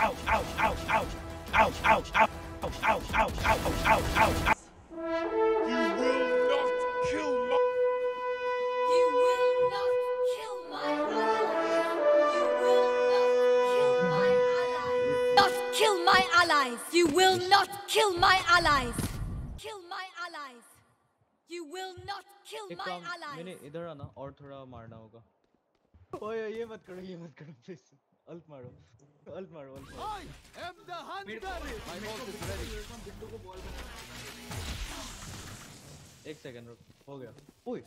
ow, ow, ow, ow, ow, ow, ow, ow, ow, ow, ow, ow, ow. You will not kill my. You will not kill my allies. You will not kill my allies. Not kill my allies. You will not kill my allies. Kill my allies. You will not kill एक my काम मैंने allies. इधर आना और थोड़ा मारना होगा ओए ये मत करो ये मत करो प्लीज़ अल्ट मारो अल्ट मारो अल्ट मारो. I am the hunter. My Bittu को बॉल एक सेकंड रुक हो गया। ओए